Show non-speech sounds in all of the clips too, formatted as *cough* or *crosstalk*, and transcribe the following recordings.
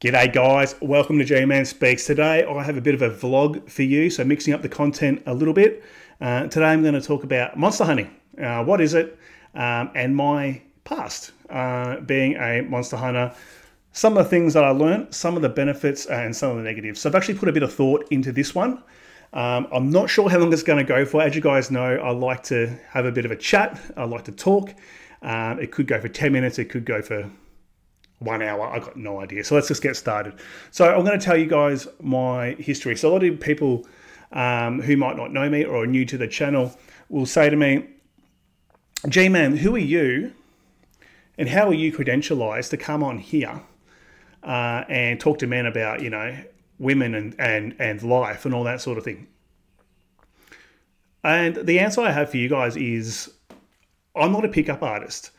G'day guys, welcome to G-Man Speaks. Today I have a bit of a vlog for you, so mixing up the content a little bit. Uh, today I'm going to talk about monster hunting. Uh, what is it? Um, and my past uh, being a monster hunter. Some of the things that I learned, some of the benefits and some of the negatives. So I've actually put a bit of thought into this one. Um, I'm not sure how long it's going to go for. As you guys know, I like to have a bit of a chat. I like to talk. Um, it could go for 10 minutes. It could go for one hour. I got no idea. So let's just get started. So I'm going to tell you guys my history. So a lot of people um, who might not know me or are new to the channel will say to me, G-Man, who are you and how are you credentialized to come on here uh, and talk to men about, you know, women and, and, and life and all that sort of thing? And the answer I have for you guys is I'm not a pickup artist.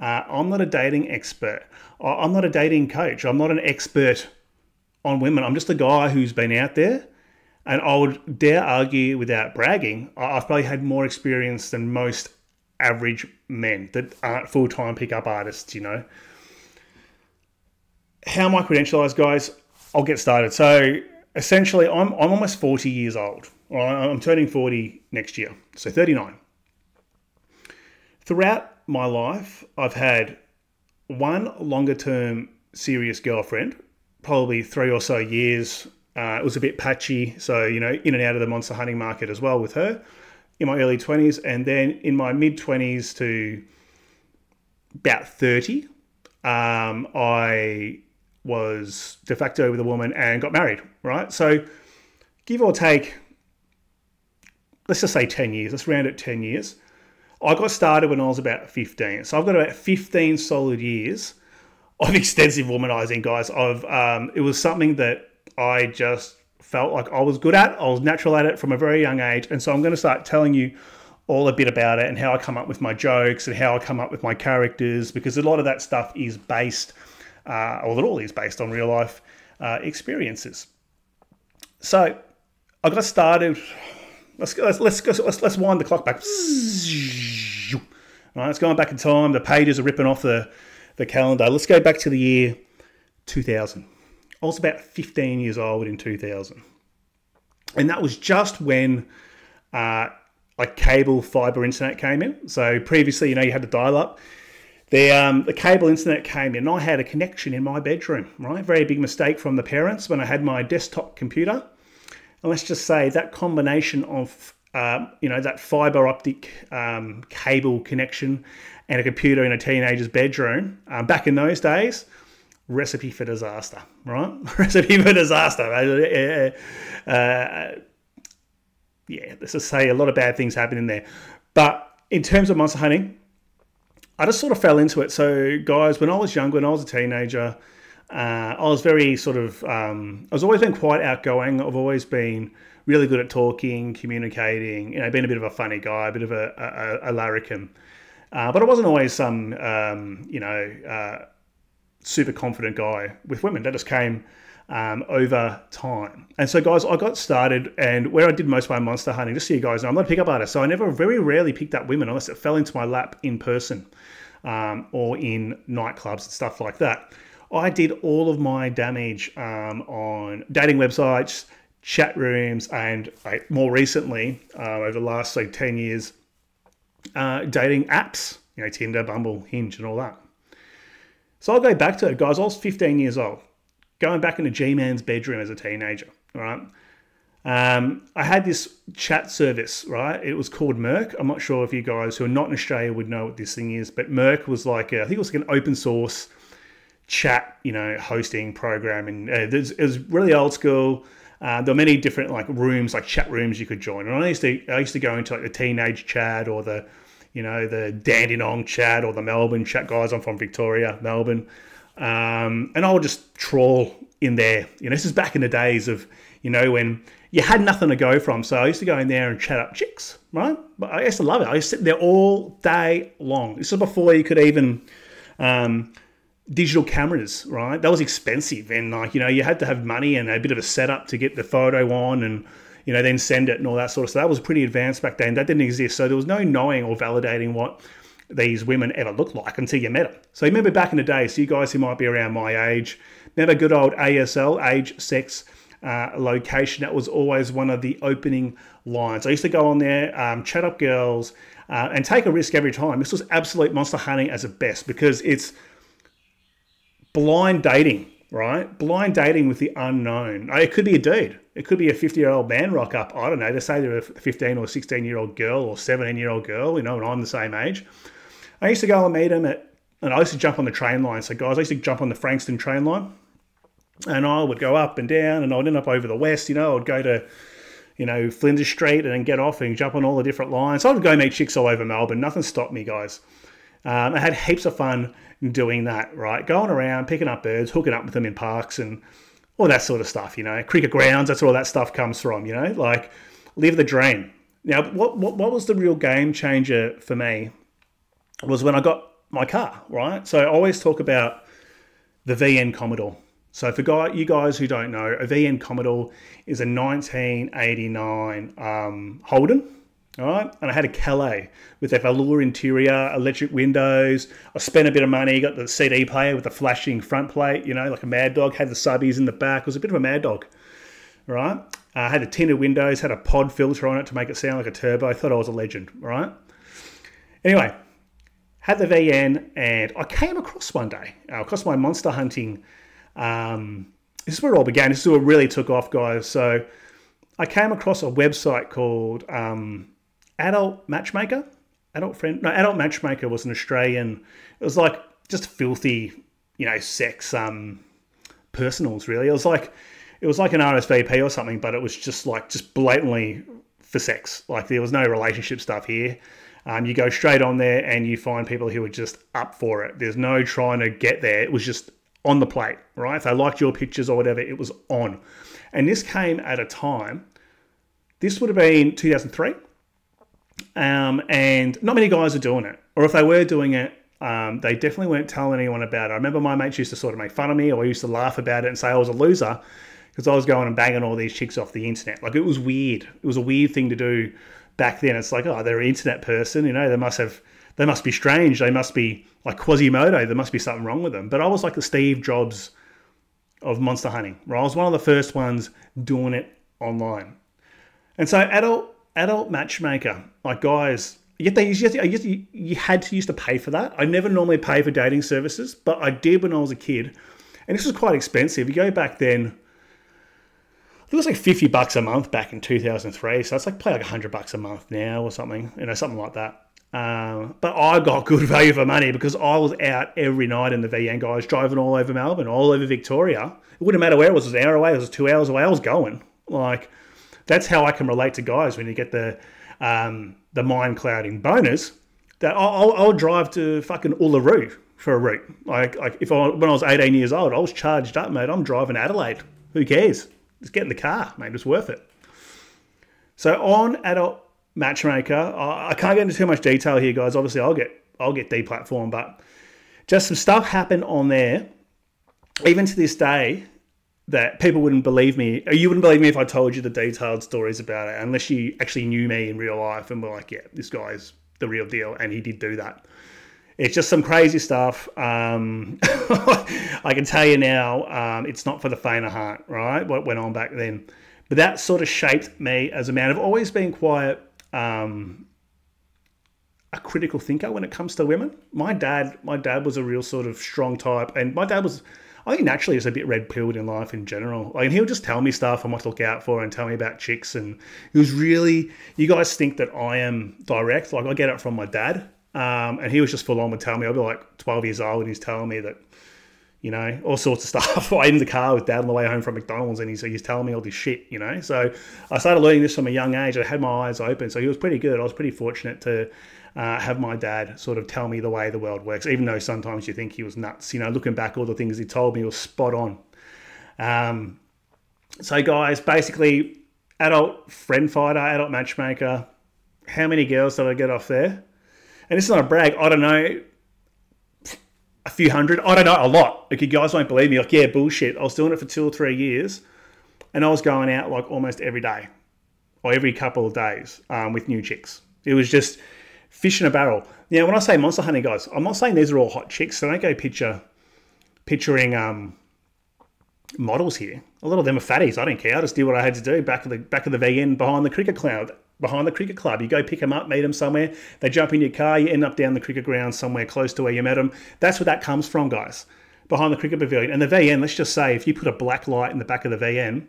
Uh, I'm not a dating expert. I'm not a dating coach. I'm not an expert on women. I'm just a guy who's been out there. And I would dare argue without bragging, I've probably had more experience than most average men that aren't full time pickup artists, you know. How am I credentialized, guys? I'll get started. So essentially, I'm, I'm almost 40 years old. I'm turning 40 next year, so 39. Throughout my life, I've had one longer term serious girlfriend, probably three or so years. Uh, it was a bit patchy, so you know, in and out of the monster hunting market as well with her in my early 20s. And then in my mid 20s to about 30, um, I was de facto with a woman and got married, right? So give or take, let's just say 10 years, let's round it 10 years. I got started when I was about 15. So I've got about 15 solid years of *laughs* extensive womanizing, guys. Of um, It was something that I just felt like I was good at. I was natural at it from a very young age. And so I'm going to start telling you all a bit about it and how I come up with my jokes and how I come up with my characters because a lot of that stuff is based, uh, or it all is based on real life uh, experiences. So I got started. Let's let's let's let's, let's wind the clock back. Right, it's going back in time. The pages are ripping off the, the calendar. Let's go back to the year 2000. I was about 15 years old in 2000. And that was just when uh, like cable fiber internet came in. So previously, you know, you had to dial up. The, um, the cable internet came in. I had a connection in my bedroom, right? Very big mistake from the parents when I had my desktop computer. And let's just say that combination of um, you know, that fiber optic um, cable connection and a computer in a teenager's bedroom. Um, back in those days, recipe for disaster, right? *laughs* recipe for disaster. Uh, uh, yeah, let's just say a lot of bad things happen in there. But in terms of monster hunting, I just sort of fell into it. So, guys, when I was younger, when I was a teenager, uh, I was very sort of, um, I was always been quite outgoing. I've always been really good at talking, communicating, you know, being a bit of a funny guy, a bit of a, a, a larrikin. Uh, but I wasn't always some, um, you know, uh, super confident guy with women. That just came um, over time. And so, guys, I got started, and where I did most of my monster hunting, just so you guys know, I'm not a pickup artist, so I never, very rarely picked up women unless it fell into my lap in person um, or in nightclubs and stuff like that. I did all of my damage um, on dating websites, chat rooms, and more recently, uh, over the last like 10 years, uh, dating apps, you know, Tinder, Bumble, Hinge, and all that. So I'll go back to it, guys. I was 15 years old, going back into G Man's bedroom as a teenager, right? Um, I had this chat service, right? It was called mIRC. I'm not sure if you guys who are not in Australia would know what this thing is, but mIRC was like, a, I think it was like an open source chat, you know, hosting program, and uh, it was really old school. Uh, there were many different like rooms, like chat rooms you could join. And I used to I used to go into like the teenage chat or the you know the Dandenong chat or the Melbourne chat guys. I'm from Victoria, Melbourne, um, and I would just trawl in there. You know, this is back in the days of you know when you had nothing to go from. So I used to go in there and chat up chicks, right? But I used to love it. I used to sit there all day long. This is before you could even. Um, digital cameras, right? That was expensive, and like you know, you had to have money and a bit of a setup to get the photo on, and you know, then send it and all that sort of stuff. That was pretty advanced back then. That didn't exist, so there was no knowing or validating what these women ever looked like until you met them. So remember back in the day, so you guys who might be around my age, Remember good old ASL, age, sex, uh, location. That was always one of the opening lines. I used to go on there, um, chat up girls, uh, and take a risk every time. This was absolute monster hunting as a best because it's blind dating, right? Blind dating with the unknown. It could be a dude. It could be a 50 year old man rock up. I don't know. They say they're a 15 or 16 year old girl or 17 year old girl, you know, and I'm the same age. I used to go and meet them at, and I used to jump on the train line. So, guys, I used to jump on the Frankston train line and I would go up and down and I'd end up over the west, you know, I'd go to, you know, Flinders Street and then get off and jump on all the different lines. I'd go meet chicks all over Melbourne. Nothing stopped me, guys. Um, I had heaps of fun doing that, right? Going around, picking up birds, hooking up with them in parks and all that sort of stuff, you know. Cricket grounds, that's where all that stuff comes from, you know. Like, live the dream. Now, what, what, what was the real game changer for me was when I got my car, right? So I always talk about the VN Commodore. So for guy, you guys who don't know, a VN Commodore is a 1989 um, Holden, all right, and I had a Calais with a velour interior, electric windows. I spent a bit of money, got the CD player with the flashing front plate, you know, like a Mad Dog. Had the subbies in the back. It was a bit of a Mad Dog, right? I uh, had the tinted windows, had a pod filter on it to make it sound like a turbo. I thought I was a legend, right? Anyway, had the VN, and I came across one day, uh, across my monster hunting. Um, this is where it all began. This is where it really took off, guys. So I came across a website called um, Adult Matchmaker. Adult friend, no, Adult Matchmaker was an Australian. It was like just filthy, you know, sex um, personals. Really, it was like it was like an RSVP or something, but it was just like just blatantly for sex. Like there was no relationship stuff here. Um, you go straight on there and you find people who are just up for it. There's no trying to get there. It was just on the plate, right? If they liked your pictures or whatever, it was on. And this came at a time. This would have been 2003 um, and not many guys are doing it. Or if they were doing it, um, they definitely weren't telling anyone about it. I remember my mates used to sort of make fun of me or I used to laugh about it and say I was a loser because I was going and banging all these chicks off the internet. Like it was weird. It was a weird thing to do back then. It's like, oh, they're an internet person, you know, they must have, they must be strange. They must be like Quasimodo. There must be something wrong with them. But I was like the Steve Jobs of monster hunting, right? I was one of the first ones doing it online. And so adult adult matchmaker, like guys, you, they, you, you had to used to pay for that. I never normally pay for dating services, but I did when I was a kid. And this was quite expensive. You go back then, it was like 50 bucks a month back in 2003. So it's like probably like 100 bucks a month now or something, you know, something like that. Um, but I got good *laughs* value for money because I was out every night in the VN guys driving all over Melbourne, all over Victoria. It wouldn't matter where it was, it was an hour away, it was two hours away, I was going. Like, that's how I can relate to guys when you get the um, the mind clouding bonus. That I'll, I'll, drive to fucking Uluru for a route. Like, like if I when I was 18 years old, I was charged up, mate. I'm driving Adelaide. Who cares? Just get in the car, mate. It's worth it. So on adult matchmaker, I, I can't get into too much detail here, guys. Obviously, I'll get I'll get deplatformed, but just some stuff happened on there. Even to this day, that people wouldn't believe me. You wouldn't believe me if I told you the detailed stories about it, unless you actually knew me in real life and were like, yeah, this guy's the real deal. And he did do that. It's just some crazy stuff. Um, *laughs* I can tell you now, um, it's not for the faint of heart, right? What went on back then. But that sort of shaped me as a man. I've always been quite um, a critical thinker when it comes to women. My dad, my dad was a real sort of strong type, and my dad was I think naturally is a bit red pilled in life in general. Like, he'll just tell me stuff and what to look out for and tell me about chicks. And he was really, you guys think that I am direct. Like, I get it from my dad. Um, and he was just full on with telling me, I'll be like 12 years old and he's telling me that, you know, all sorts of *laughs* stuff. I'm in the car with dad on the way home from McDonald's and he's, he's telling me all this shit, you know. So I started learning this from a young age. I had my eyes open. So he was pretty good. I was pretty fortunate to uh, have my dad sort of tell me the way the world works, even though sometimes you think he was nuts. You know, looking back, all the things he told me was spot on. Um, so, guys, basically, Adult Friend Finder, adult matchmaker. How many girls did I get off there? And it's not a brag. I don't know, a few hundred. I don't know, a lot. Like you guys won't believe me. Like, yeah, bullshit. I was doing it for two or three years, and I was going out like almost every day, or every couple of days um, with new chicks. It was just fish in a barrel. Now, when I say monster hunting, guys, I'm not saying these are all hot chicks. So don't go picture, picturing, um, models here. A lot of them are fatties. I don't care. I just did what I had to do back of the back of the VN behind the cricket club. Behind the cricket club, you go pick them up, meet them somewhere. They jump in your car. You end up down the cricket ground somewhere close to where you met them. That's where that comes from, guys. Behind the cricket pavilion and the VN. Let's just say if you put a black light in the back of the VN,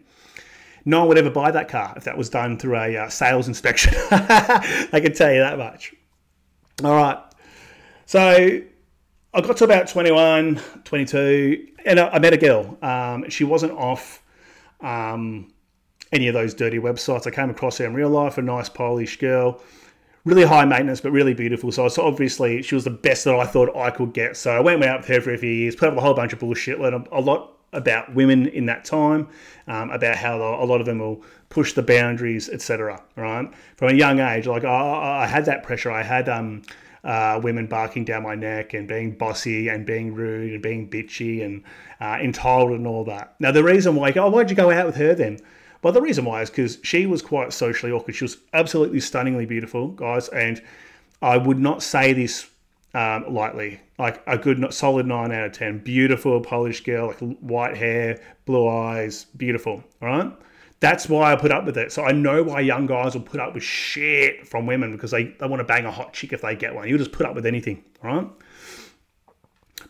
no one would ever buy that car if that was done through a uh, sales inspection. *laughs* I can tell you that much. All right. So I got to about 21, 22, and I, met a girl. Um, she wasn't off um, any of those dirty websites. I came across her in real life, a nice Polish girl, really high maintenance, but really beautiful. So, so obviously, she was the best that I thought I could get. So I went out with her for a few years, put up a whole bunch of bullshit, learned a lot about women in that time, um, about how a lot of them will push the boundaries, etc. Right from a young age, like I, I had that pressure. I had um, uh, women barking down my neck and being bossy and being rude and being bitchy and uh, entitled and all that. Now, the reason why, oh, why'd you go out with her then? Well, the reason why is because she was quite socially awkward. She was absolutely stunningly beautiful, guys, and I would not say this um, lightly. Like a good, solid nine out of ten. Beautiful Polish girl, like white hair, blue eyes, beautiful. All right. That's why I put up with it. So I know why young guys will put up with shit from women because they, they want to bang a hot chick if they get one. You'll just put up with anything, right?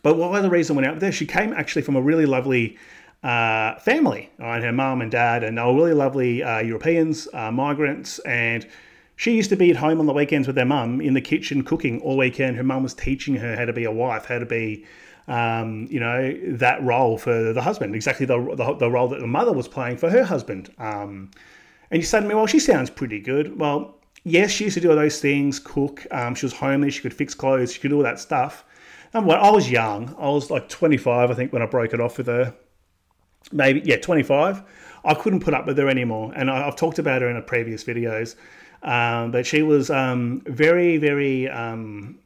But why the reason I went out there? She came actually from a really lovely uh, family. Right? Her mum and dad, and they were really lovely uh, Europeans, uh, migrants, and she used to be at home on the weekends with her mum in the kitchen cooking all weekend. Her mum was teaching her how to be a wife, how to be um, you know, that role for the husband, exactly the, the, the, role that the mother was playing for her husband. Um, and you say to me, well, she sounds pretty good. Well, yes, she used to do all those things, cook. Um, she was homely. She could fix clothes. She could do all that stuff. And I was young, I was like 25, I think, when I broke it off with her. Maybe, yeah, 25. I couldn't put up with her anymore. And I, have talked about her in a previous videos. Um, but she was um, very, very um,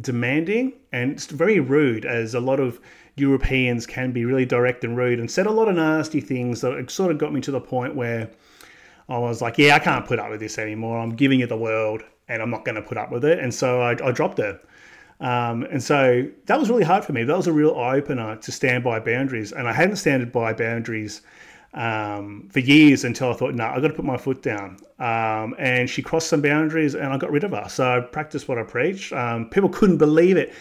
demanding and very rude, as a lot of Europeans can be really direct and rude and said a lot of nasty things that sort of got me to the point where I was like, yeah, I can't put up with this anymore. I'm giving it the world and I'm not going to put up with it. And so I, I dropped her. Um, and so that was really hard for me. That was a real eye opener to stand by boundaries. And I hadn't standed by boundaries um, for years until I thought, no, nah, I've got to put my foot down. Um, and she crossed some boundaries and I got rid of her. So I practiced what I preached. Um, people couldn't believe it.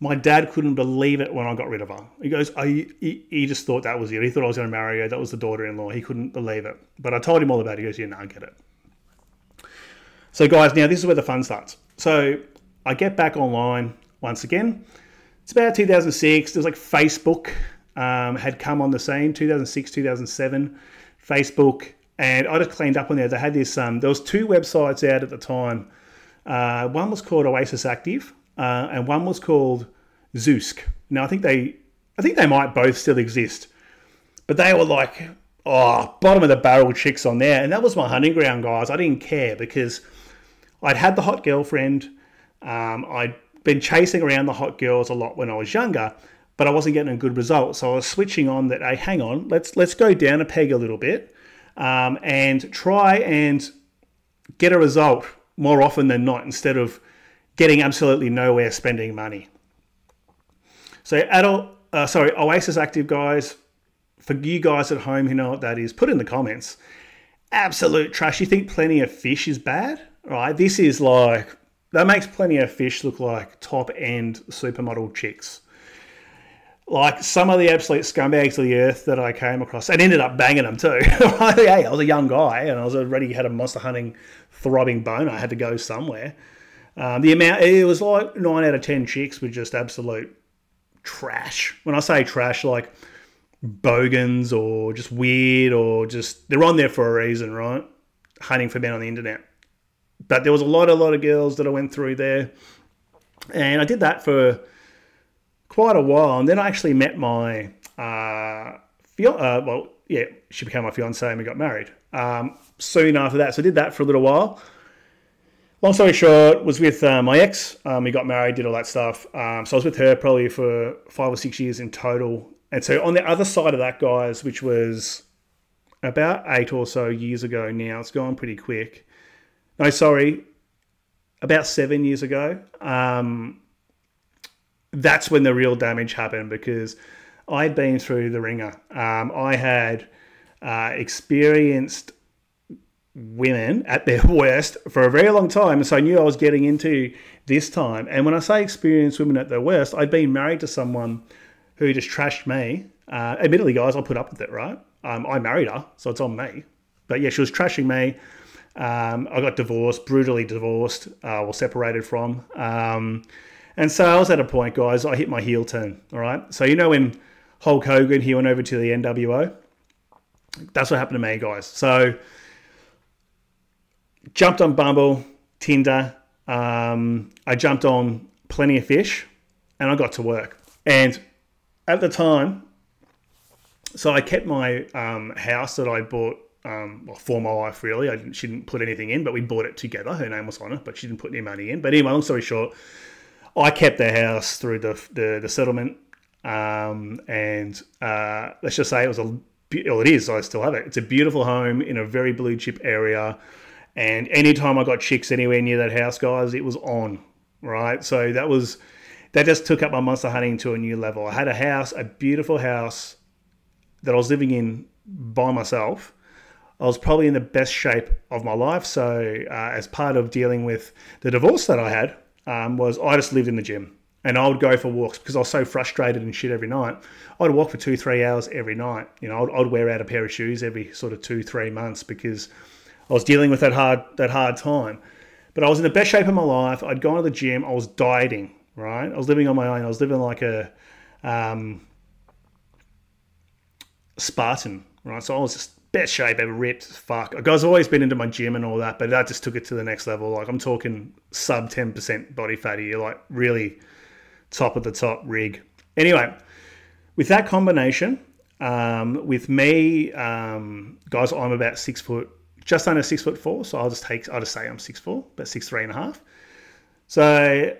My dad couldn't believe it when I got rid of her. He goes, he, he, just thought that was it. He thought I was going to marry her. That was the daughter in law. He couldn't believe it. But I told him all about it. He goes, yeah, no, I get it. So, guys, now this is where the fun starts. So I get back online once again. It's about 2006. There's like Facebook um, had come on the scene 2006 2007 facebook and i just cleaned up on there. They had this um, there was two websites out at the time. Uh, one was called oasis active uh, and one was called zoosk now i think they i think they might both still exist but they were like oh bottom of the barrel chicks on there. And that was my hunting ground guys. I didn't care because i'd had the hot girlfriend. Um, i'd been chasing around the hot girls a lot when i was younger but I wasn't getting a good result. So I was switching on that. Hey, hang on, let's let's go down a peg a little bit um, and try and get a result more often than not instead of getting absolutely nowhere spending money. So adult, uh, sorry, Oasis Active guys, for you guys at home who know what that is, put in the comments. Absolute trash. You think plenty of fish is bad? Right? This is like that makes plenty of fish look like top end supermodel chicks like some of the absolute scumbags of the earth that I came across and ended up banging them too. *laughs* hey, I was a young guy and I was already had a monster hunting throbbing bone. I had to go somewhere. Um, the amount it was like nine out of ten chicks were just absolute trash. When I say trash, like bogans or just weird or just they're on there for a reason, right? Hunting for men on the internet. But there was a lot, a lot of girls that I went through there, and I did that for quite a while. And then I actually met my, uh, uh, well, yeah, she became my fiance and we got married. Um, soon after that, so I did that for a little while. Long story short, was with uh, my ex. Um, we got married, did all that stuff. Um, so I was with her probably for five or six years in total. And so on the other side of that, guys, which was about eight or so years ago now, it's gone pretty quick. No, sorry, about seven years ago. Um, that's when the real damage happened because I'd been through the ringer. Um, I had uh, experienced women at their *laughs* worst for a very long time. So I knew I was getting into this time. And when I say experienced women at their worst, I'd been married to someone who just trashed me. Uh, admittedly, guys, I put up with it, right? Um, I married her, so it's on me. But yeah, she was trashing me. Um, I got divorced, brutally divorced, uh, or separated from. Um, and so I was at a point, guys, I hit my heel turn. All right. So, you know, when Hulk Hogan, he went over to the NWO, that's what happened to me, guys. So, jumped on Bumble, Tinder. Um, I jumped on Plenty of Fish, and I got to work. And at the time, so I kept my um, house that I bought um, well, for my wife, really. I didn't, she didn't put anything in, but we bought it together. Her name was on it, but she didn't put any money in. But anyway, long story short, I kept the house through the the, the settlement, um, and uh, let's just say it was a well, it is. I still have it. It's a beautiful home in a very blue chip area, and anytime I got chicks anywhere near that house, guys, it was on. Right, so that was that just took up my monster hunting to a new level. I had a house, a beautiful house that I was living in by myself. I was probably in the best shape of my life. So, uh, as part of dealing with the divorce that I had, um, was I just lived in the gym and I would go for walks because I was so frustrated and shit every night. I'd walk for two, three hours every night. You know, I'd, I'd, wear out a pair of shoes every sort of two, three months because I was dealing with that hard that hard time. But I was in the best shape of my life. I'd gone to the gym. I was dieting. Right, I was living on my own. I was living like a um, Spartan. Right, so I was just best shape ever, ripped fuck. I've always been into my gym and all that, but that just took it to the next level. Like I'm talking sub 10% body fatty, like really top of the top rig. Anyway, with that combination, um, with me, um, guys, I'm about six foot, just under six foot four. So I'll just take, I'll just say I'm six four, but six three and a half. So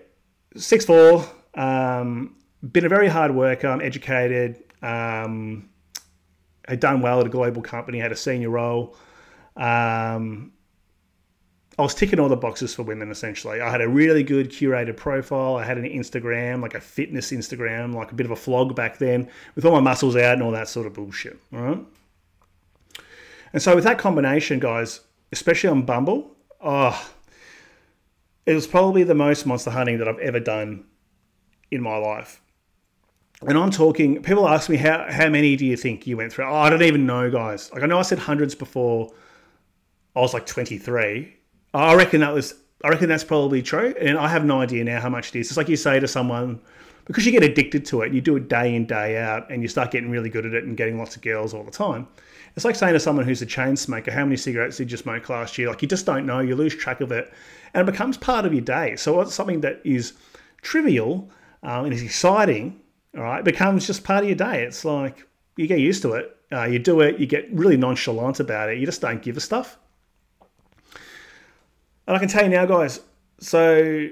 six four, um, been a very hard worker. I'm educated. Um, had done well at a global company, had a senior role. Um, I was ticking all the boxes for women essentially. I had a really good curated profile. I had an Instagram, like a fitness Instagram, like a bit of a flog back then, with all my muscles out and all that sort of bullshit. All right. And so with that combination, guys, especially on Bumble, oh, it was probably the most monster hunting that I've ever done in my life and I'm talking, people ask me, how, how many do you think you went through? Oh, I don't even know, guys. Like, I know I said hundreds before I was like 23. I reckon that was, I reckon that's probably true. And I have no idea now how much it is. It's like you say to someone, because you get addicted to it, you do it day in, day out, and you start getting really good at it and getting lots of girls all the time. It's like saying to someone who's a chain smoker, how many cigarettes did you smoke last year? Like, you just don't know, you lose track of it, and it becomes part of your day. So, it's something that is trivial um, and is exciting all right, becomes just part of your day. It's like you get used to it. Uh, you do it, you get really nonchalant about it. You just don't give a stuff. And I can tell you now, guys, so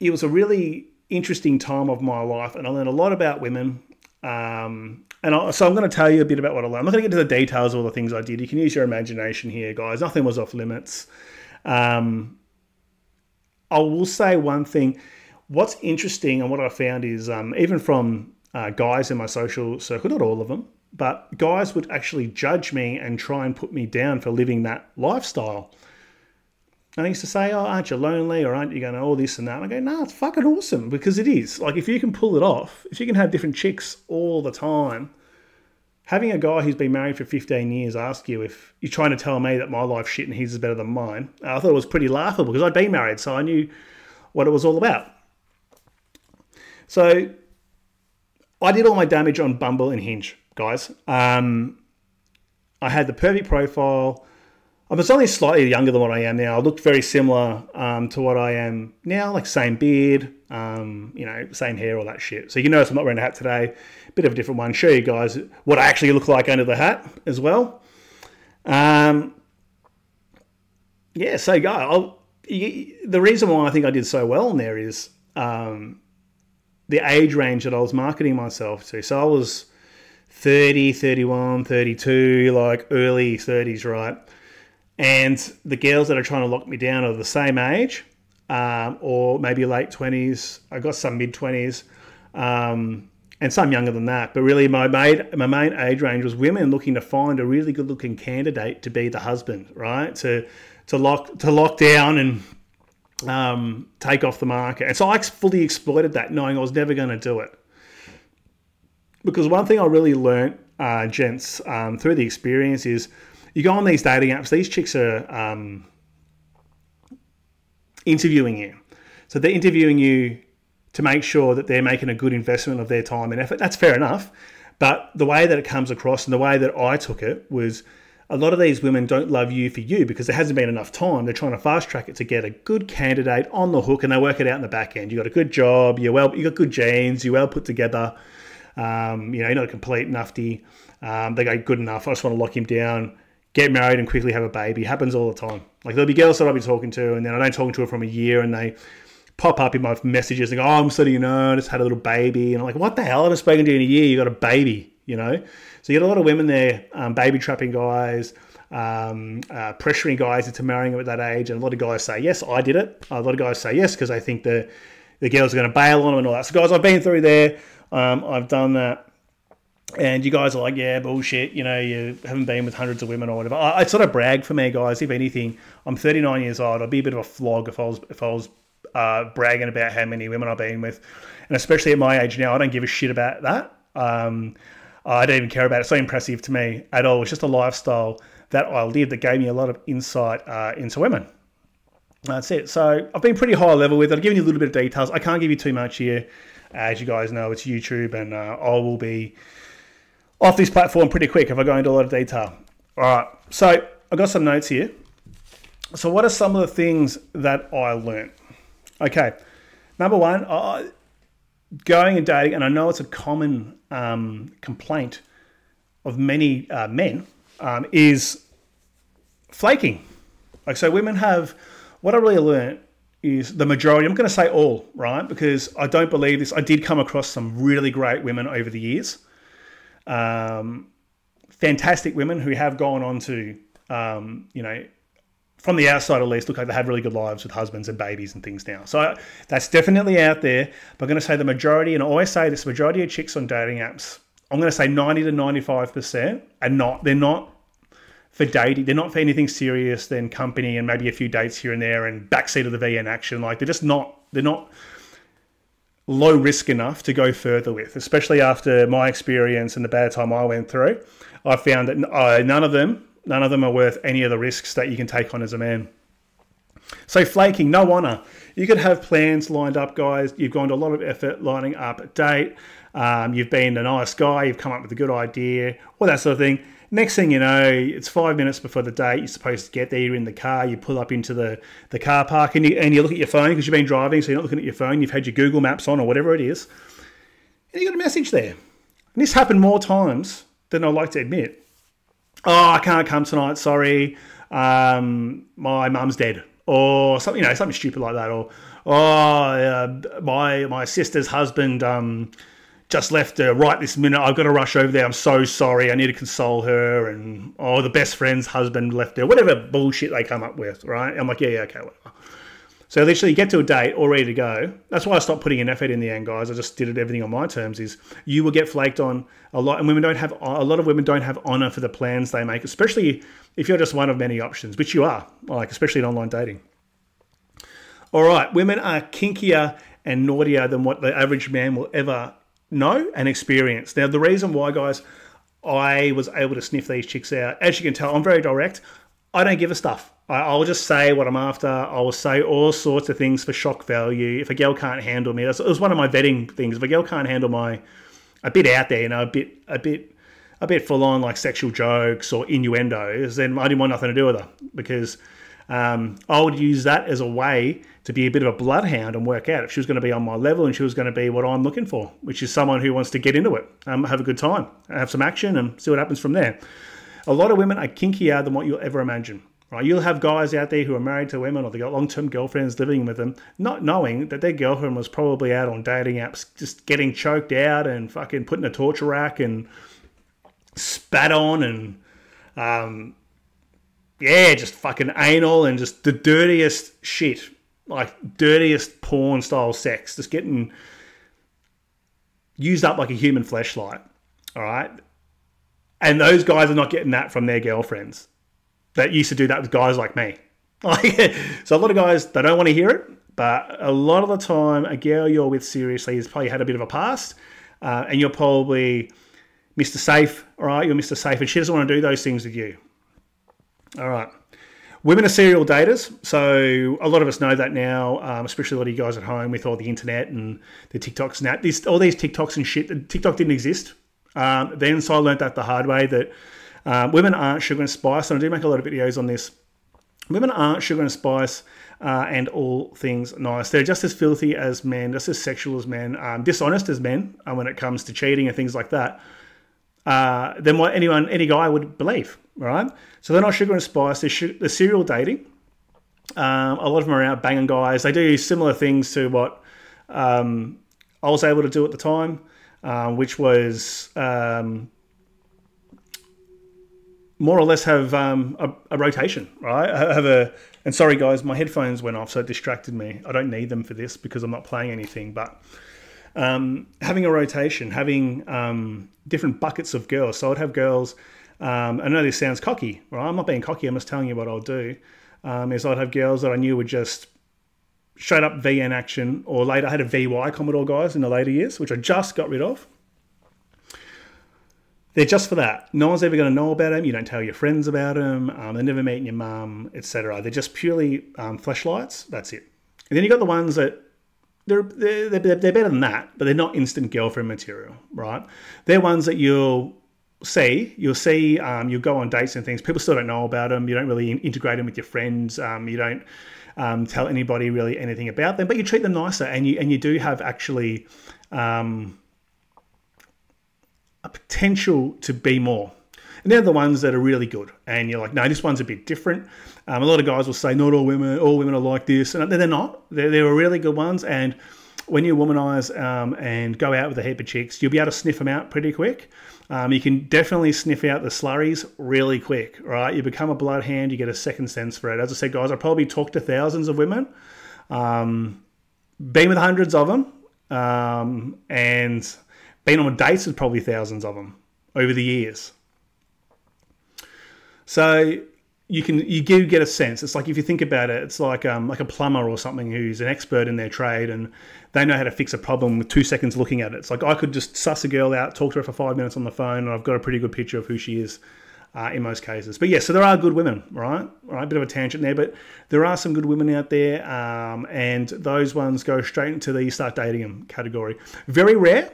it was a really interesting time of my life, and I learned a lot about women. Um, and I, so I'm going to tell you a bit about what I learned. I'm not going to get into the details of all the things I did. You can use your imagination here, guys. Nothing was off limits. Um, I will say one thing what's interesting and what I found is um, even from uh, guys in my social circle, not all of them, but guys would actually judge me and try and put me down for living that lifestyle. And I used to say, Oh, aren't you lonely? Or aren't you going to all this and that? And I go, No, nah, it's fucking awesome because it is. Like, if you can pull it off, if you can have different chicks all the time, having a guy who's been married for 15 years ask you if you're trying to tell me that my life's shit and his is better than mine, I thought it was pretty laughable because I'd been married, so I knew what it was all about. So I did all my damage on Bumble and Hinge, guys. Um, I had the perfect profile. I was only slightly younger than what I am now. I looked very similar um, to what I am now, like same beard, um, you know, same hair, all that shit. So you notice I'm not wearing a hat today. Bit of a different one. Show you guys what I actually look like under the hat as well. Um, yeah, so go. I'll, the reason why I think I did so well in there is um, the age range that I was marketing myself to. So I was 30, 31, 32, like early 30s, right? And the girls that are trying to lock me down are the same age um, or maybe late 20s. I got some mid 20s. Um, and some younger than that. But really, my main, my main age range was women looking to find a really good looking candidate to be the husband, right? To to lock to lock down and um, take off the market. And so I fully exploited that, knowing I was never going to do it. Because one thing I really learned, uh, gents, um, through the experience is you go on these dating apps, these chicks are um, interviewing you. So they're interviewing you to make sure that they're making a good investment of their time and effort. That's fair enough. But the way that it comes across and the way that I took it was a lot of these women don't love you for you because there hasn't been enough time. They're trying to fast track it to get a good candidate on the hook and they work it out in the back end. You got a good job, you're well, you got good genes, you're well put together. Um, you know, you're not a complete nufty. Um, they go good enough. I just want to lock him down, get married, and quickly have a baby. It happens all the time. Like there'll be girls that I'll be talking to, and then I don't talk to her from a year, and they pop up in my messages and go, "Oh, I'm so you know, I just had a little baby," and I'm like, "What the hell? I haven't spoken to you in a year. You got a baby." You know, so you get a lot of women there, um, baby trapping guys, um, uh, pressuring guys into marrying them at that age, and a lot of guys say, "Yes, I did it." A lot of guys say yes because they think the the girls are going to bail on them and all that. So, guys, I've been through there. Um, I've done that. And you guys are like, yeah, bullshit. You know, you haven't been with hundreds of women or whatever. I, it's sort of brag for me, guys. If anything, I'm 39 years old. I'd be a bit of a flog if I was if I was uh, bragging about how many women I've been with, and especially at my age now, I don't give a shit about that. Um, I don't even care about it. It's so impressive to me at all. It's just a lifestyle that I lived that gave me a lot of insight uh, into women. That's it. So I've been pretty high level with it. I've given you a little bit of details. I can't give you too much here. As you guys know, it's YouTube, and uh, I will be off this platform pretty quick if I go into a lot of detail. All right. So I got some notes here. So what are some of the things that I learned? Okay. Number one, going and dating, and I know it's a common um, complaint of many uh, men, um, is flaking. Like, so women have, what I really learned is the majority, I'm going to say all, right? Because I don't believe this. I did come across some really great women over the years. Um, fantastic women who have gone on to, um, you know, from the outside at least, look like they have really good lives with husbands and babies and things now. So that's definitely out there. But I'm going to say the majority, and I always say this, majority of chicks on dating apps, I'm going to say 90 to 95% are not, they're not for dating. They're not for anything serious than company and maybe a few dates here and there and backseat of the VN action. Like they're just not, they're not low risk enough to go further with, especially after my experience and the bad time I went through. I found that uh, none of them None of them are worth any of the risks that you can take on as a man. So flaking, no honour. You could have plans lined up, guys. You've gone to a lot of effort lining up a date. Um, you've been a nice guy. You've come up with a good idea, all that sort of thing. Next thing you know, it's five minutes before the date. You're supposed to get there. You're in the car. You pull up into the, the car park and you, and you look at your phone because you've been driving, so you're not looking at your phone. You've had your Google Maps on or whatever it is. And you got a message there. And this happened more times than I like to admit oh, I can't come tonight. Sorry, um, my mum's dead, or something, you know, something stupid like that, or oh, uh, my my sister's husband um, just left her right this minute. I've got to rush over there. I'm so sorry. I need to console her, and oh, the best friend's husband left her. Whatever bullshit they come up with, right? I'm like, yeah, yeah, okay, whatever. So literally get to a date all ready to go. That's why I stopped putting in effort in the end, guys. I just did it everything on my terms. Is you will get flaked on a lot, and women don't have a lot of women don't have honor for the plans they make, especially if you're just one of many options, which you are, like especially in online dating. All right, women are kinkier and naughtier than what the average man will ever know and experience. Now, the reason why, guys, I was able to sniff these chicks out, as you can tell, I'm very direct. I don't give a stuff. I, will just say what I'm after. I will say all sorts of things for shock value. If a girl can't handle me, it was one of my vetting things. If a girl can't handle my a bit out there, you know, a bit a bit a bit full on like sexual jokes or innuendos, then I didn't want nothing to do with her because um, I would use that as a way to be a bit of a bloodhound and work out if she was going to be on my level and she was going to be what I'm looking for, which is someone who wants to get into it, um, have a good time, have some action, and see what happens from there. A lot of women are kinkier than what you'll ever imagine. Right, you'll have guys out there who are married to women or they got long-term girlfriends living with them, not knowing that their girlfriend was probably out on dating apps, just getting choked out and fucking put in a torture rack and spat on and, um, yeah, just fucking anal and just the dirtiest shit, like dirtiest porn style sex, just getting used up like a human fleshlight. All right. And those guys are not getting that from their girlfriends that used to do that with guys like me. *laughs* So a lot of guys, they don't want to hear it, but a lot of the time, a girl you're with seriously has probably had a bit of a past, uh, and you're probably Mr. Safe, all right? You're Mr. Safe, and she doesn't want to do those things with you. All right. Women are serial daters, so a lot of us know that now, um, especially a lot of you guys at home with all the internet and the TikToks and that. These, all these TikToks and shit, TikTok didn't exist. Um, then so I learned that the hard way that um, women aren't sugar and spice, and I do make a lot of videos on this. Women aren't sugar and spice uh, and all things nice. They're just as filthy as men, just as sexual as men, um, dishonest as men uh, when it comes to cheating and things like that. Uh, than what anyone, any guy would believe, right? So they're not sugar and spice. They're, they're serial dating. Um, a lot of them are out banging guys. They do similar things to what um, I was able to do at the time, uh, which was um, more or less have um, a, a, rotation, right? I have a, and sorry guys, my headphones went off, so it distracted me. I don't need them for this because I'm not playing anything, but um, having a rotation, having um, different buckets of girls. So I'd have girls, um, I know this sounds cocky, right? I'm not being cocky, I'm just telling you what I'll do. Um, is I'd have girls that I knew would just straight up VN action, or later I had a VY Commodore guys in the later years, which I just got rid of they're just for that. No one's ever going to know about them. You don't tell your friends about them. Um, they're never meeting your mum, etc. They're just purely um, flashlights. That's it. And then you got the ones that they're, they're, they're, they're better than that, but they're not instant girlfriend material, right? They're ones that you'll see, you'll see, um, you'll go on dates and things. People still don't know about them. You don't really integrate them with your friends. Um, you don't um, tell anybody really anything about them, but you treat them nicer, and you and you do have actually um, a potential to be more. And they're the ones that are really good. And you're like, no, this one's a bit different. Um, a lot of guys will say, not all women, all women are like this. And they're not. They're, they're really good ones. And when you womanize um, and go out with a heap of chicks, you'll be able to sniff them out pretty quick. Um, you can definitely sniff out the slurries really quick, right? You become a bloodhound, you get a second sense for it. As I said, guys, I probably talked to thousands of women, um, been with hundreds of them, um, and been on dates with probably thousands of them over the years. So you can you do get a sense. It's like if you think about it, it's like um, like a plumber or something who's an expert in their trade and they know how to fix a problem with two seconds looking at it. It's like I could just suss a girl out, talk to her for five minutes on the phone, and I've got a pretty good picture of who she is. Uh, in most cases, but yeah, so there are good women, right? Right, bit of a tangent there, but there are some good women out there, um, and those ones go straight into the start dating them category. Very rare,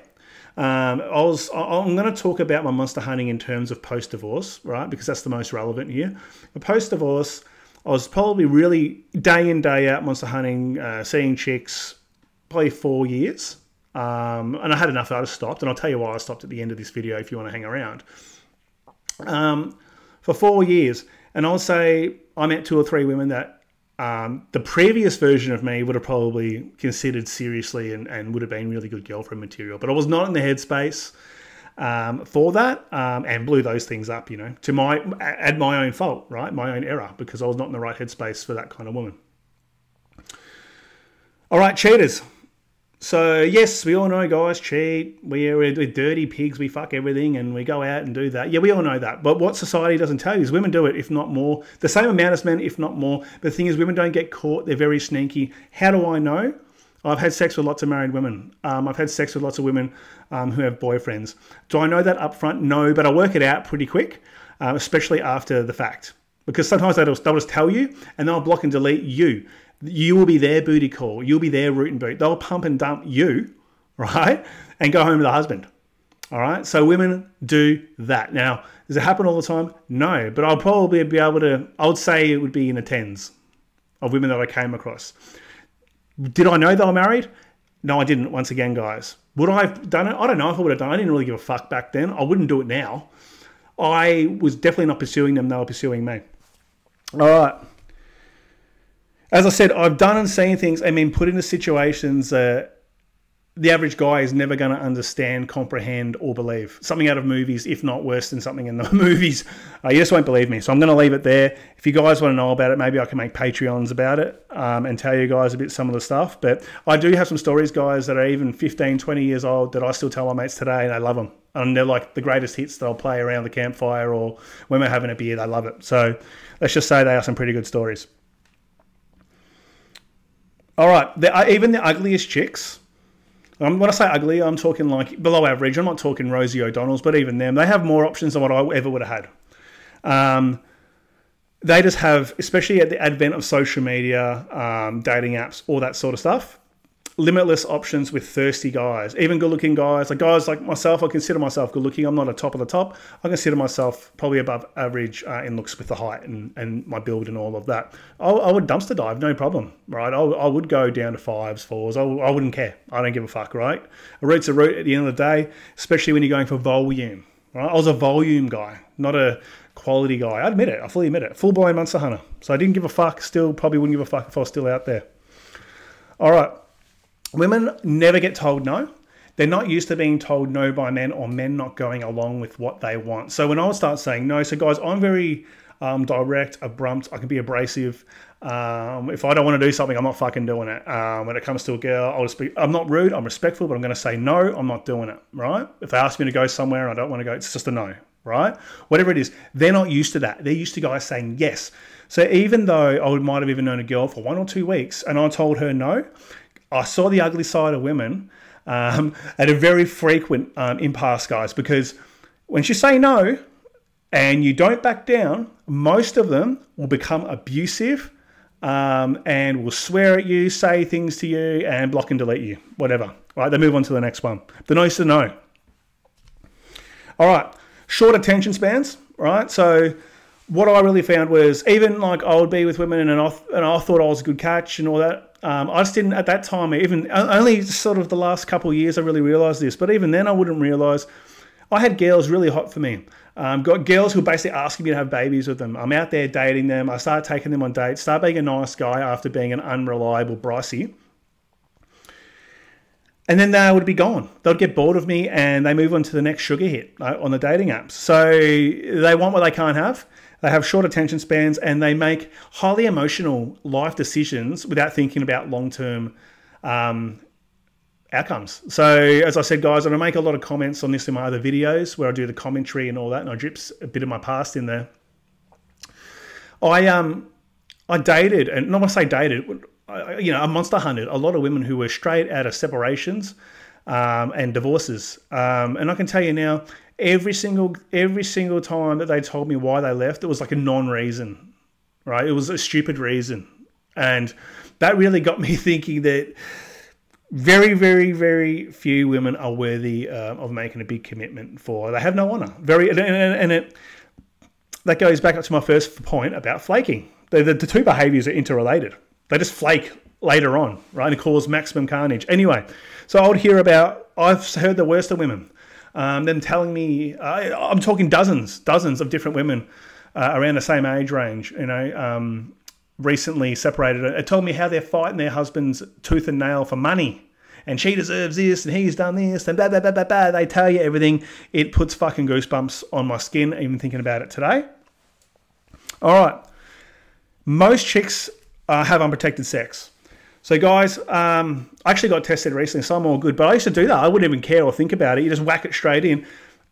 um, I was, I'm going to talk about my monster hunting in terms of post divorce, right? Because that's the most relevant here. Post divorce, I was probably really day in, day out monster hunting, uh, seeing chicks, probably four years. Um, and I had enough, I just stopped. And I'll tell you why I stopped at the end of this video if you want to hang around. Um, for four years. And I'll say I met two or three women that um, the previous version of me would have probably considered seriously and, and would have been really good girlfriend material. But I was not in the headspace um, for that um, and blew those things up, you know, to my at my own fault, right? My own error because I was not in the right headspace for that kind of woman. All right, cheaters. So yes, we all know guys cheat. We're, we're dirty pigs. We fuck everything, and we go out and do that. Yeah, we all know that. But what society doesn't tell you is women do it, if not more, the same amount as men, if not more. But the thing is, women don't get caught. They're very sneaky. How do I know? I've had sex with lots of married women. Um, I've had sex with lots of women um, who have boyfriends. Do I know that up front? No, but I work it out pretty quick, uh, especially after the fact. Because sometimes they'll, they'll just tell you and they'll block and delete you you will be their booty call. You'll be their root and boot. They'll pump and dump you, *laughs* right? And go home with a husband. All right. So women do that. Now, does it happen all the time? No. But I'll probably be able to, I would say it would be in the tens of women that I came across. Did I know they were married? No, I didn't. Once again, guys. Would I have done it? I don't know if I would have done it. I didn't really give a fuck back then. I wouldn't do it now. I was definitely not pursuing them. They were pursuing me. All right as I said, I've done and seen things and been put into situations that the average guy is never going to understand, comprehend, or believe something out of movies, if not worse than something in the *laughs* movies. Uh, you just won't believe me. So I'm going to leave it there. If you guys want to know about it, maybe I can make Patreons about it um, and tell you guys a bit some of the stuff. But I do have some stories, guys, that are even 15, 20 years old that I still tell my mates today, and they love them. And they're like the greatest hits that I'll play around the campfire or when we're having a beer. They love it. So let's just say they are some pretty good stories. All right, the, even the ugliest chicks um, when I say ugly, I'm talking like below average. I'm not talking Rosie O'Donnell's, but even them, they have more options than what I ever would have had. Um, they just have, especially at the advent of social media, um, dating apps, all that sort of stuff limitless options with thirsty guys, even good looking guys. Like guys like myself, I consider myself good looking. I'm not a top of the top. I consider myself probably above average uh, in looks with the height and, and my build and all of that. I, I would dumpster dive, no problem, right? I, I would go down to fives, fours. I, I wouldn't care. I don't give a fuck, right? A root's a root at the end of the day, especially when you're going for volume. Right? I was a volume guy, not a quality guy. I admit it. I fully admit it. Full blown monster hunter. So I didn't give a fuck. Still, probably wouldn't give a fuck if I was still out there. All right. Women never get told no. They're not used to being told no by men or men not going along with what they want. So when I start saying no, so guys, I'm very um, direct, abrupt. I can be abrasive. Um, if I don't want to do something, I'm not fucking doing it. Um, when it comes to a girl, I'll just be, I'm not rude, I'm respectful, but I'm going to say no, I'm not doing it, right? If they ask me to go somewhere and I don't want to go, it's just a no, right? Whatever it is, they're not used to that. They're used to guys saying yes. So even though I might have even known a girl for one or two weeks and I told her no, I saw the ugly side of women um, at a very frequent um, impasse, guys, because when you say no and you don't back down, most of them will become abusive um, and will swear at you, say things to you, and block and delete you, whatever. Right? They move on to the next one. The no's to no. All right, short attention spans. Right, so what I really found was even like I would be with women and I, and I thought I was a good catch and all that. Um, I just didn't at that time. Even only sort of the last couple of years, I really realised this. But even then, I wouldn't realise. I had girls really hot for me. Um, got girls who basically asking me to have babies with them. I'm out there dating them. I start taking them on dates. Start being a nice guy after being an unreliable Brycey. And then they would be gone. They'd get bored of me and they move on to the next sugar hit uh, on the dating apps. So they want what they can't have. They have short attention spans and they make highly emotional life decisions without thinking about long term um, outcomes. So, as I said, guys, I make a lot of comments on this in my other videos where I do the commentary and all that, and I drips a bit of my past in there. I um I dated, and not want to say dated, you know, a monster hunted a lot of women who were straight out of separations um, and divorces. Um, and I can tell you now, every single every single time that they told me why they left, it was like a non-reason, right? It was a stupid reason, and that really got me *laughs* thinking that very, very, very few women are worthy uh, of making a big commitment for. They have no honor. Very, and, and it that goes back up to my first point about flaking. The, the, the two behaviors are interrelated. They just flake later on, right, and cause maximum carnage. Anyway, so I would hear about. I've heard the worst of women um, them telling me, I, am talking dozens, dozens of different women uh, around the same age range, you know, um, recently separated. It told me how they're fighting their husbands tooth and nail for money. And she deserves this, and he's done this, and blah, blah, blah, blah, blah. They tell you everything. It puts fucking goosebumps on my skin, even thinking about it today. All right. Most chicks uh, have unprotected sex. So, guys, um, I actually got tested recently, so I'm all good. But I used to do that. I wouldn't even care or think about it. You just whack it straight in.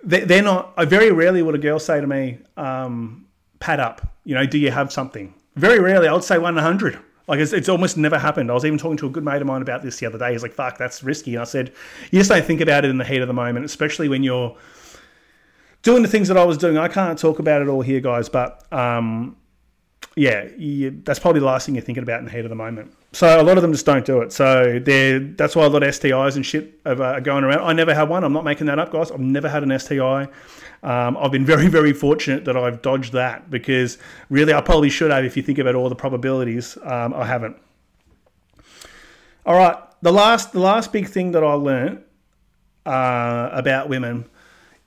They're not. I very rarely would a girl say to me, um, "Pad up." You know, do you have something? Very rarely. I would say one hundred. Like it's, it's almost never happened. I was even talking to a good mate of mine about this the other day. He's like, "Fuck, that's risky." And I said, "You just don't think about it in the heat of the moment, especially when you're." Doing the things that I was doing, I can't talk about it all here, guys. But um, yeah, you, that's probably the last thing you're thinking about in the heat of the moment. So a lot of them just don't do it. So they that's why a lot of STIs and shit are going around. I never had one. I'm not making that up, guys. I've never had an STI. Um, I've been *laughs* very, very fortunate that I've dodged that because really I probably should have if you think about all the probabilities. Um, I haven't. All right, the last the last big thing that I learned uh, about women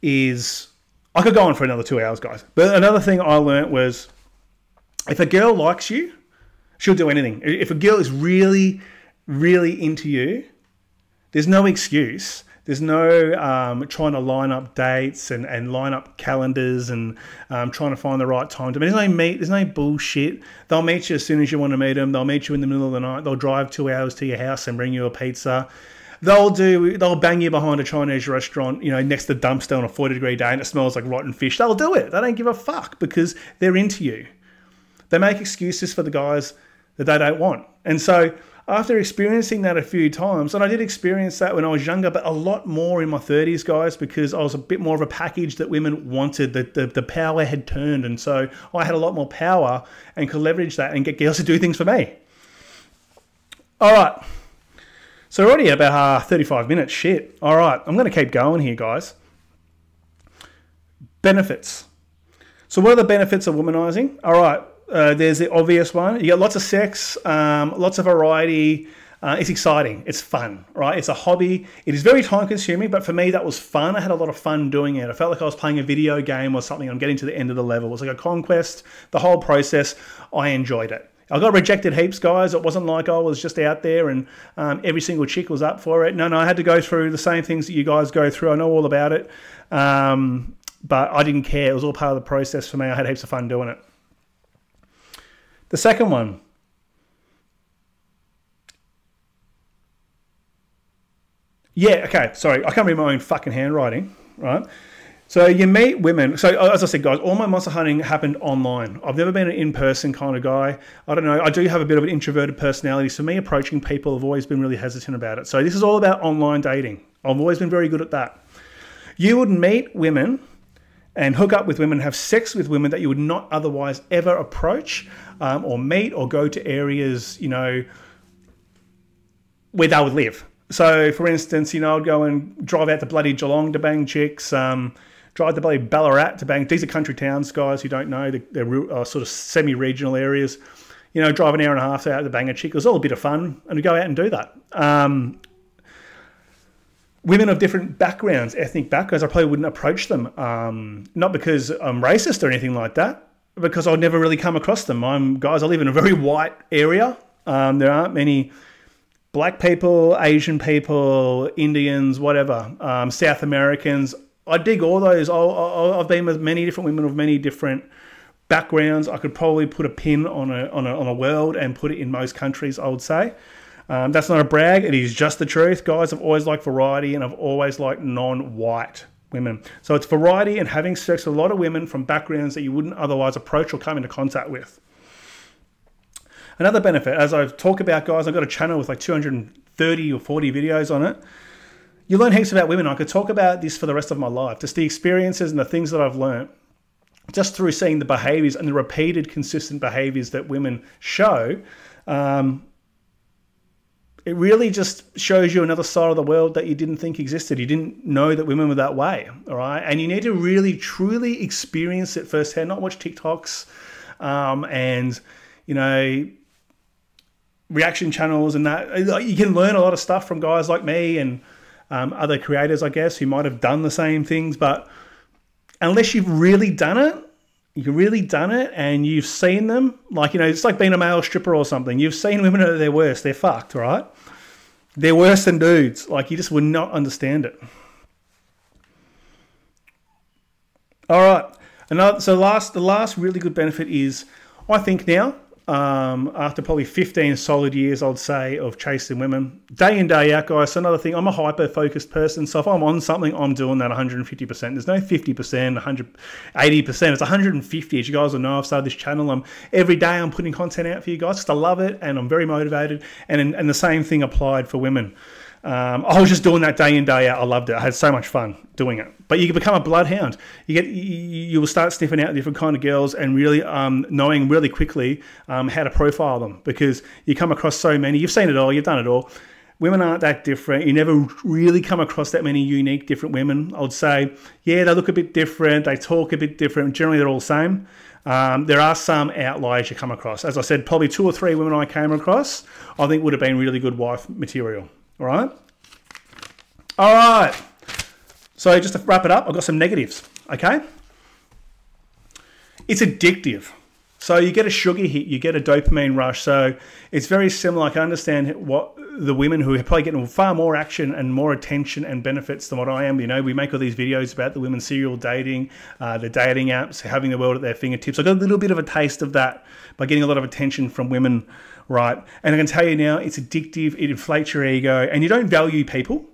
is I could go on for another two hours, guys. But another thing I learned was if a girl likes you, she'll do anything. If a girl is really, really into you, there's no excuse. There's no um, trying to line up dates and, and line up calendars and um, trying to find the right time. To, there's no meet. There's no bullshit. They'll meet you as soon as you want to meet them. They'll meet you in the middle of the night. They'll drive two hours to your house and bring you a pizza. They'll do. They'll bang you behind a Chinese restaurant, you know, next to the dumpster on a 40 degree day, and it smells like rotten fish. They'll do it. They don't give a fuck because they're into you. They make excuses for the guys that they don't want, and so after experiencing that a few times, and I did experience that when I was younger, but a lot more in my 30s, guys, because I was a bit more of a package that women wanted. The, the, the power had turned, and so I had a lot more power and could leverage that and get girls to do things for me. All right. So we're already about uh, 35 minutes. Shit. All right. I'm going to keep going here, guys. Benefits. So what are the benefits of womanizing? All right. Uh, there's the obvious one. You get lots of sex, um, lots of variety. Uh, it's exciting. It's fun, right? It's a hobby. It is very time consuming, but for me, that was fun. I had a lot of fun doing it. I felt like I was playing a video game or something. I'm getting to the end of the level. It was like a conquest. The whole process, I enjoyed it. I got rejected heaps, guys. It wasn't like I was just out there and um, every single chick was up for it. No, no, I had to go through the same things that you guys go through. I know all about it. Um, but I didn't care. It was all part of the process for me. I had heaps of fun doing it. The second one. Yeah, okay, sorry. I can't read my own fucking handwriting, right? So you meet women. So uh, as I said, guys, all my monster hunting happened online. I've never been an in-person kind of guy. I don't know. I do have a bit of an introverted personality. So me approaching people, I've always been really hesitant about it. So this is all about online dating. I've always been very good at that. You would meet women and hook up with women, have sex with women that you would not otherwise ever approach um, or meet or go to areas, you know, where they would live. So, for instance, you know, I'd go and drive out to bloody Geelong to bang chicks, um, drive to bloody Ballarat to bang. These are country towns, guys who don't know. They're, uh, sort of semi regional areas. You know, drive an hour and a half out to bang a chick. It was all a bit of fun, and we go out and do that. Um, women of different backgrounds, ethnic backgrounds, I probably wouldn't approach them. Um, not because I'm racist or anything like that, because I've never really come across them. I'm guys. I live in a very white area. Um, there aren't many black people, Asian people, Indians, whatever, um, South Americans. I dig all those. i have been with many different women of many different backgrounds. I could probably put a pin on a, on a, on a world and put it in most countries, I would say. Um, that's not a brag. It is just the truth. Guys, I've always liked variety and I've always liked non white women. So it's variety and having sex with a lot of women from backgrounds that you wouldn't otherwise approach or come into contact with. Another benefit, as I've talked about, guys, I've got a channel with like 230 or 40 videos on it. You learn heaps about women. I could talk about this for the rest of my life. Just the experiences and the things that I've learned just through seeing the behaviors and the repeated, consistent behaviors that women show. Um, it really just shows you another side of the world that you didn't think existed. You didn't know that women were that way, all right? And you need to really, truly experience it firsthand, not watch TikToks um, and, you know, reaction channels and that. You can learn a lot of stuff from guys like me and um, other creators, I guess, who might have done the same things. But unless you've really done it, you've really done it and you've seen them, like, you know, it's like being a male stripper or something. You've seen women at their worst. They're fucked, right? They're worse than dudes. Like, you just would not understand it. All right. Another, so last, the last really good benefit is, I think now, um, after probably 15 solid years, I'd say, of chasing women. Day in, day out, guys. Another thing, I'm a hyper focused person. So if I'm on something, I'm doing that 150%. There's no 50%, 180%. It's 150. As you guys will know, I've started this channel. I'm Every day I'm putting content out for you guys because I love it and I'm very motivated. And, and the same thing applied for women. Um, I was just doing that day in day out. I loved it. I had so much fun doing it. But you can become a bloodhound. You get you, you will start sniffing out different kind of girls and really um, knowing really quickly um, how to profile them because you come across so many. You've seen it all. You've done it all. Women aren't that different. You never really come across that many unique different women. I would say, yeah, they look a bit different. They talk a bit different. Generally, they're all the same. Um, there are some outliers you come across. As I said, probably two or three women I came across, I think would have been really good wife material. All right. All right. So just to wrap it up, I've got some negatives. Okay. It's addictive. So you get a sugar hit, you get a dopamine rush. So it's very similar. I can understand what the women who are probably getting far more action and more attention and benefits than what I am. You know, we make all these videos about the women serial dating, uh, the dating apps, having the world at their fingertips. I got a little bit of a taste of that by getting a lot of attention from women, right? And I can tell you now, it's addictive. It inflates your ego, and you don't value people.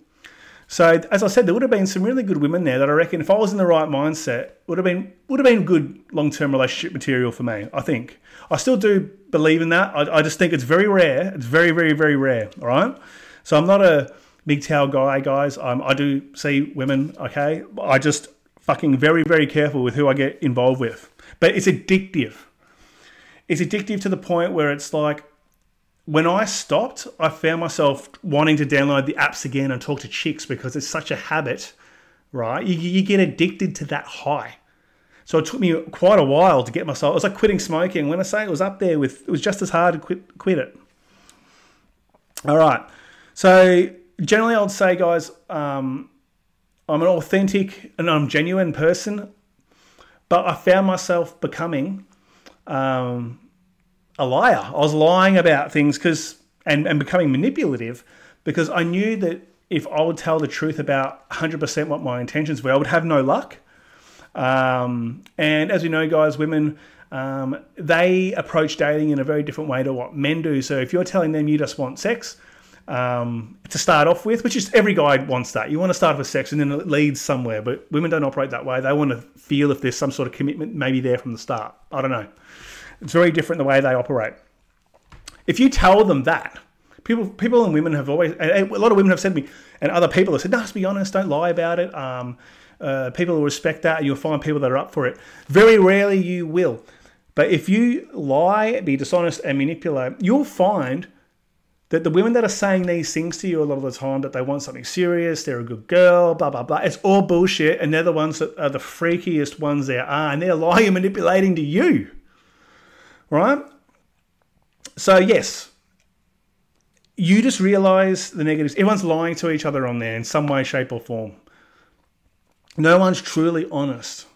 So as I said, there would have been some really good women there that I reckon, if I was in the right mindset, would have been would have been good long term relationship material for me. I think I still do believe in that. I, I just think it's very rare. It's very very very rare. All right. So I'm not a MGTOW guy, guys. I do see women. Okay. I just fucking very very careful with who I get involved with. But it's addictive. It's addictive to the point where it's like when I stopped, I found myself wanting to download the apps again and talk to chicks because it's such a habit, right? You, you get addicted to that high. So it took me quite a while to get myself. It was like quitting smoking. When I say it was up there with, it was just as hard to quit quit it. All right. So generally, I would say, guys, um, I'm an authentic and I'm genuine person, but I found myself becoming um, a liar. I was lying about things because and, and becoming manipulative because I knew that if I would tell the truth about 100% what my intentions were, I would have no luck. Um, and as we know, guys, women, um, they approach dating in a very different way to what men do. So if you're telling them you just want sex um, to start off with, which is every guy wants that, you want to start with sex and then it leads somewhere. But women don't operate that way. They want to feel if there's some sort of commitment maybe there from the start. I don't know. It's very different the way they operate. If you tell them that, people, people and women have always, a lot of women have said to me, and other people have said, no, just be honest, don't lie about it. Um, uh, people will respect that, you'll find people that are up for it. Very rarely you will. But if you lie, be dishonest, and manipulate, you'll find that the women that are saying these things to you a lot of the time that they want something serious, they're a good girl, blah, blah, blah, it's all bullshit. And they're the ones that are the freakiest ones there are. And they're lying and manipulating to you right? So, yes, you just realize the negatives. Everyone's lying to each other on there in some way, shape, or form. No one's truly honest.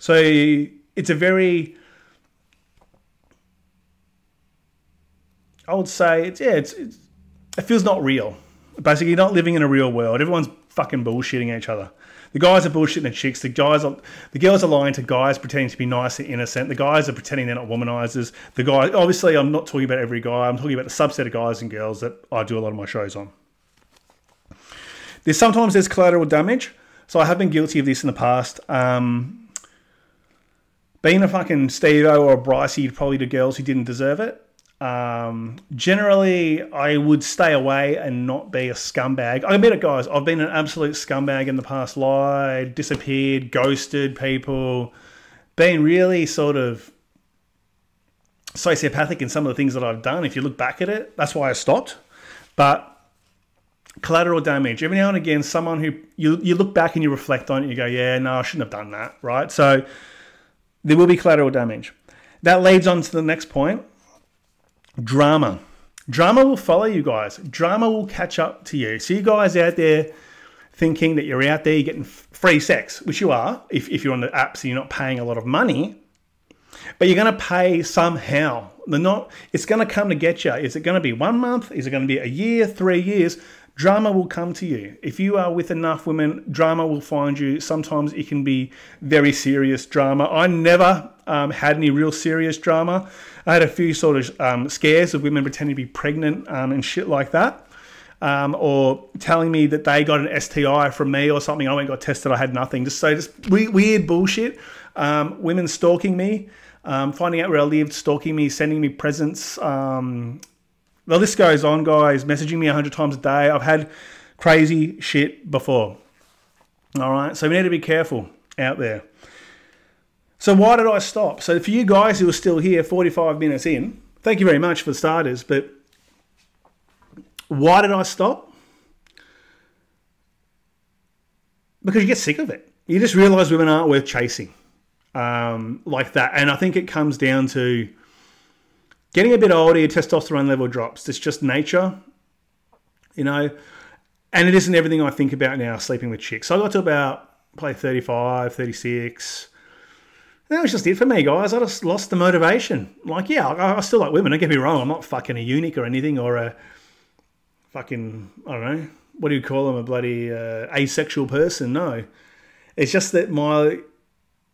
So, it's a very, I would say, it's, yeah, it's, it's it feels not real. Basically, you're not living in a real world. Everyone's fucking bullshitting each other. The guys are bullshitting the chicks. The guys are, the girls are lying to guys, pretending to be nice and innocent. The guys are pretending they're not womanizers. The guy, obviously, I'm not talking about every guy. I'm talking about the subset of guys and girls that I do a lot of my shows on. There's sometimes there's collateral damage. So I have been guilty of this in the past. Um, being a fucking Steve or a Brycey probably to girls who didn't deserve it. Um, generally, I would stay away and not be a scumbag. I admit it, guys. I've been an absolute scumbag in the past. Lied, disappeared, ghosted people, been really sort of sociopathic in some of the things that I've done. If you look back at it, that's why I stopped. But collateral damage. Every now and again, someone who you you look back and you reflect on it, you go, yeah, no, I shouldn't have done that, right? So there will be collateral damage. That leads on to the next point drama. Drama will follow you guys. Drama will catch up to you. So you guys out there thinking that you're out there, you're getting free sex, which you are if, if you're on the apps and you're not paying a lot of money, but you're going to pay somehow. They're not, it's going to come to get you. Is it going to be one month? Is it going to be a year, three years? Drama will come to you. If you are with enough women, drama will find you. Sometimes it can be very serious drama. I never um, had any real serious drama. I had a few sort of um, scares of women pretending to be pregnant um, and shit like that. Um, or telling me that they got an STI from me or something. I went got tested. I had nothing. Just so just weird bullshit. Um, women stalking me, um, finding out where I lived, stalking me, sending me presents, the list goes on, guys. Messaging me 100 times a day. I've had crazy shit before. All right, so we need to be careful out there. So, why did I stop? So, for you guys who are still here 45 minutes in, thank you very much for starters, but why did I stop? Because you get sick of it. You just realize women aren't worth chasing um, like that. And I think it comes down to Getting a bit older, your testosterone level drops. It's just nature, you know. And it isn't everything I think about now, sleeping with chicks. So I got to about probably 35, 36. And that was just it for me, guys. I just lost the motivation. Like, yeah, I, I still like women. Don't get me wrong. I'm not fucking a eunuch or anything or a fucking I don't know what do you call them a bloody uh, asexual person. No, it's just that my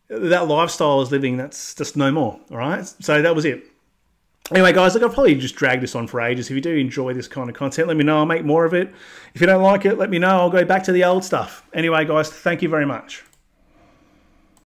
that lifestyle I was living that's just no more. All right, so that was it. Anyway, guys, look, I've probably just dragged this on for ages. If you do enjoy this kind of content, let me know. I'll make more of it. If you don't like it, let me know. I'll go back to the old stuff. Anyway, guys, thank you very much.